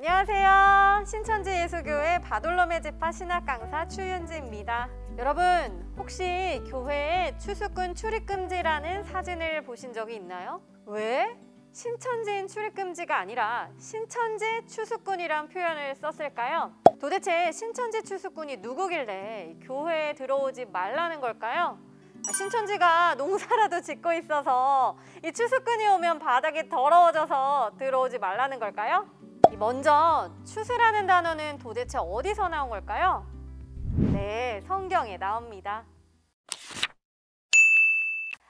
안녕하세요. 신천지 예수교회 바돌롬의 집파 신학 강사 추윤지입니다. 여러분, 혹시 교회에 추수꾼 출입금지라는 사진을 보신 적이 있나요? 왜? 신천지인 출입금지가 아니라 신천지 추수꾼이란 표현을 썼을까요? 도대체 신천지 추수꾼이 누구길래 교회에 들어오지 말라는 걸까요? 아, 신천지가 농사라도 짓고 있어서 이 추수꾼이 오면 바닥이 더러워져서 들어오지 말라는 걸까요? 먼저 추수라는 단어는 도대체 어디서 나온 걸까요? 네, 성경에 나옵니다.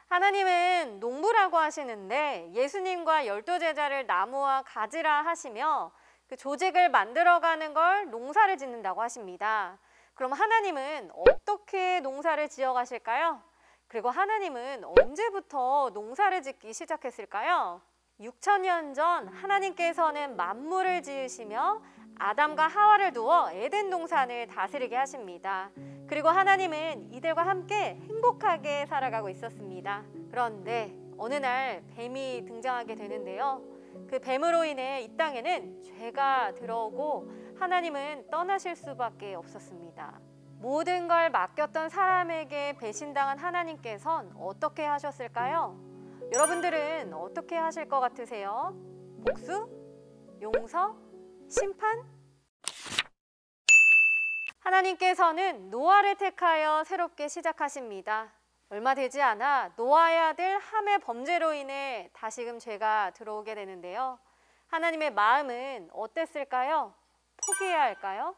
하나님은 농부라고 하시는데 예수님과 열두 제자를 나무와 가지라 하시며 그 조직을 만들어가는 걸 농사를 짓는다고 하십니다. 그럼 하나님은 어떻게 농사를 지어 가실까요? 그리고 하나님은 언제부터 농사를 짓기 시작했을까요? 6천년 전 하나님께서는 만물을 지으시며 아담과 하와를 두어 에덴 동산을 다스리게 하십니다. 그리고 하나님은 이들과 함께 행복하게 살아가고 있었습니다. 그런데 어느 날 뱀이 등장하게 되는데요. 그 뱀으로 인해 이 땅에는 죄가 들어오고 하나님은 떠나실 수밖에 없었습니다. 모든 걸 맡겼던 사람에게 배신당한 하나님께선 어떻게 하셨을까요? 여러분들은 어떻게 하실 것 같으세요? 복수? 용서? 심판? 하나님께서는 노아를 택하여 새롭게 시작하십니다. 얼마 되지 않아 노아의 아들 함의 범죄로 인해 다시금 죄가 들어오게 되는데요. 하나님의 마음은 어땠을까요? 포기해야 할까요?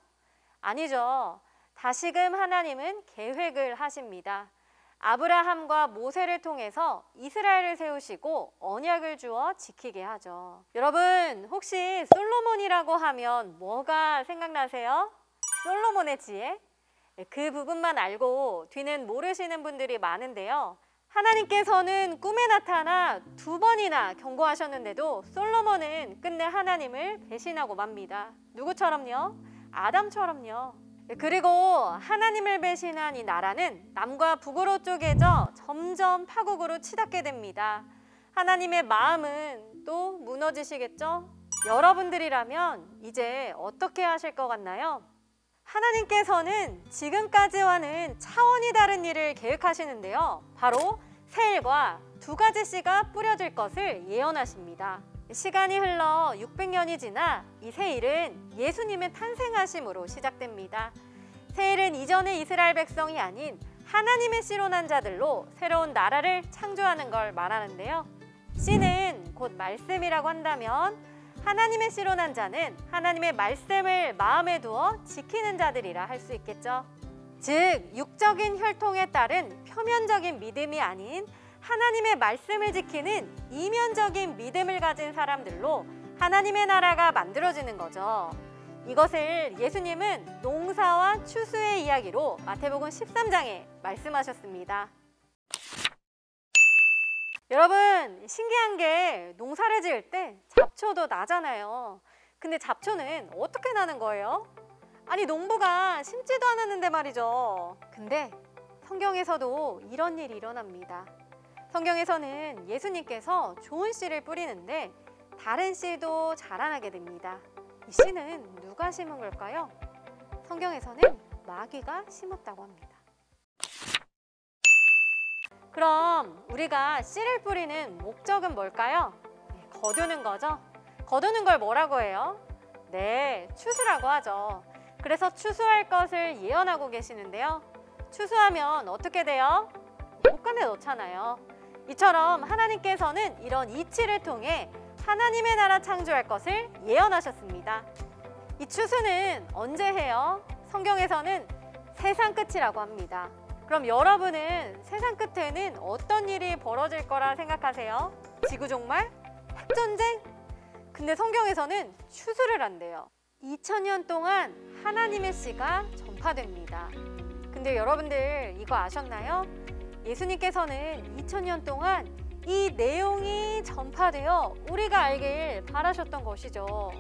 아니죠. 다시금 하나님은 계획을 하십니다. 아브라함과 모세를 통해서 이스라엘을 세우시고 언약을 주어 지키게 하죠. 여러분, 혹시 솔로몬이라고 하면 뭐가 생각나세요? 솔로몬의 지혜? 네, 그 부분만 알고 뒤는 모르시는 분들이 많은데요. 하나님께서는 꿈에 나타나 두 번이나 경고하셨는데도 솔로몬은 끝내 하나님을 배신하고 맙니다. 누구처럼요? 아담처럼요. 네, 그리고 하나님을 배신한 이 나라는 남과 북으로 쪼개져 점점 파국으로 치닫게 됩니다. 하나님의 마음은 또 무너지시겠죠? 여러분들이라면 이제 어떻게 하실 것 같나요? 하나님께서는 지금까지와는 차원이 다른 일을 계획하시는데요. 바로 세일과 두 가지 씨가 뿌려질 것을 예언하십니다. 시간이 흘러 600년이 지나 이 세일은 예수님의 탄생하심으로 시작됩니다. 세일은 이전의 이스라엘 백성이 아닌 하나님의 씨로 난 자들로 새로운 나라를 창조하는 걸 말하는데요. 씨는 곧 말씀이라고 한다면 하나님의 씨로 난 자는 하나님의 말씀을 마음에 두어 지키는 자들이라 할 수 있겠죠. 즉, 육적인 혈통에 따른 표면적인 믿음이 아닌 하나님의 말씀을 지키는 이면적인 믿음을 가진 사람들로 하나님의 나라가 만들어지는 거죠. 이것을 예수님은 농사와 추수의 이야기로 마태복음 13장에 말씀하셨습니다. 여러분, 신기한 게 농사를 지을 때 잡초도 나잖아요. 근데 잡초는 어떻게 나는 거예요? 아니, 농부가 심지도 않았는데 말이죠. 근데 성경에서도 이런 일이 일어납니다. 성경에서는 예수님께서 좋은 씨를 뿌리는데 다른 씨도 자라나게 됩니다. 이 씨는 누가 심은 걸까요? 성경에서는 마귀가 심었다고 합니다. 그럼 우리가 씨를 뿌리는 목적은 뭘까요? 네, 거두는 거죠. 거두는 걸 뭐라고 해요? 네, 추수라고 하죠. 그래서 추수할 것을 예언하고 계시는데요. 추수하면 어떻게 돼요? 옷간에 넣잖아요. 이처럼 하나님께서는 이런 이치를 통해 하나님의 나라 창조할 것을 예언하셨습니다. 이 추수는 언제 해요? 성경에서는 세상 끝이라고 합니다. 그럼 여러분은 세상 끝에는 어떤 일이 벌어질 거라 생각하세요? 지구 종말? 핵전쟁? 근데 성경에서는 추수를 한대요. 2000년 동안 하나님의 씨가 전파됩니다. 근데 여러분들 이거 아셨나요? 예수님께서는 2000년 동안 이 내용이 전파되어 우리가 알길 바라셨던 것이죠.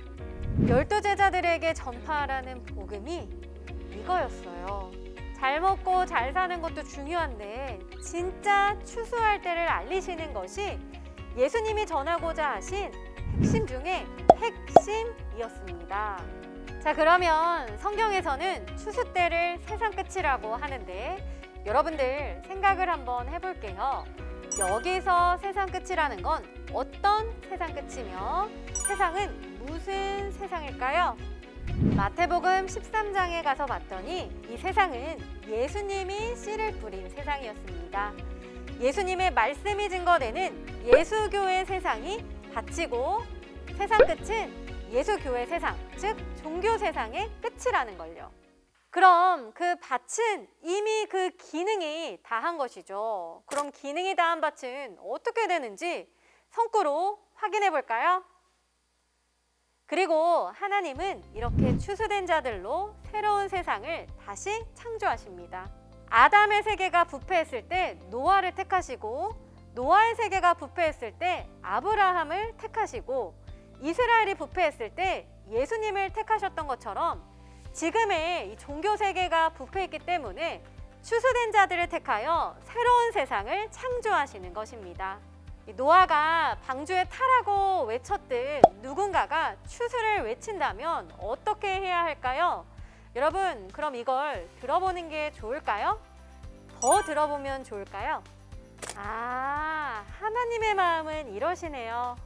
열두 제자들에게 전파하라는 복음이 이거였어요. 잘 먹고 잘 사는 것도 중요한데 진짜 추수할 때를 알리시는 것이 예수님이 전하고자 하신 핵심 중에 핵심이었습니다. 자, 그러면 성경에서는 추수 때를 세상 끝이라고 하는데 여러분들 생각을 한번 해볼게요. 여기서 세상 끝이라는 건 어떤 세상 끝이며 세상은 무슨 세상일까요? 마태복음 13장에 가서 봤더니 이 세상은 예수님이 씨를 뿌린 세상이었습니다. 예수님의 말씀이 증거되는 예수교의 세상이 닫히고 세상 끝은 예수교회 세상, 즉 종교 세상의 끝이라는 걸요. 그럼 그 밭은 이미 그 기능이 다한 것이죠. 그럼 기능이 다한 밭은 어떻게 되는지 성구로 확인해 볼까요? 그리고 하나님은 이렇게 추수된 자들로 새로운 세상을 다시 창조하십니다. 아담의 세계가 부패했을 때 노아를 택하시고 노아의 세계가 부패했을 때 아브라함을 택하시고 이스라엘이 부패했을 때 예수님을 택하셨던 것처럼 지금의 이 종교 세계가 부패했기 때문에 추수된 자들을 택하여 새로운 세상을 창조하시는 것입니다. 노아가 방주에 타라고 외쳤듯 누군가가 추수를 외친다면 어떻게 해야 할까요? 여러분, 그럼 이걸 들어보는 게 좋을까요? 더 들어보면 좋을까요? 아, 하나님의 마음은 이러시네요.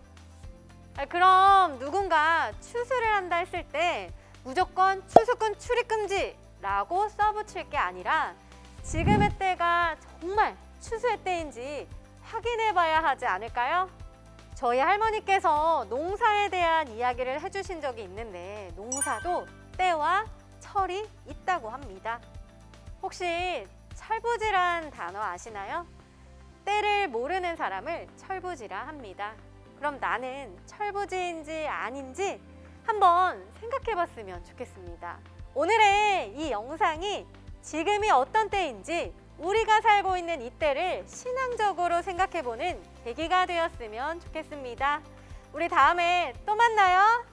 아, 그럼 누군가 추수를 한다 했을 때 무조건 추수꾼 출입 금지라고 써붙일 게 아니라 지금의 때가 정말 추수의 때인지 확인해 봐야 하지 않을까요? 저희 할머니께서 농사에 대한 이야기를 해주신 적이 있는데 농사도 때와 철이 있다고 합니다. 혹시 철부지란 단어 아시나요? 때를 모르는 사람을 철부지라 합니다. 그럼 나는 철부지인지 아닌지 한번 생각해 봤으면 좋겠습니다. 오늘의 이 영상이 지금이 어떤 때인지 우리가 살고 있는 이때를 신앙적으로 생각해 보는 계기가 되었으면 좋겠습니다. 우리 다음에 또 만나요.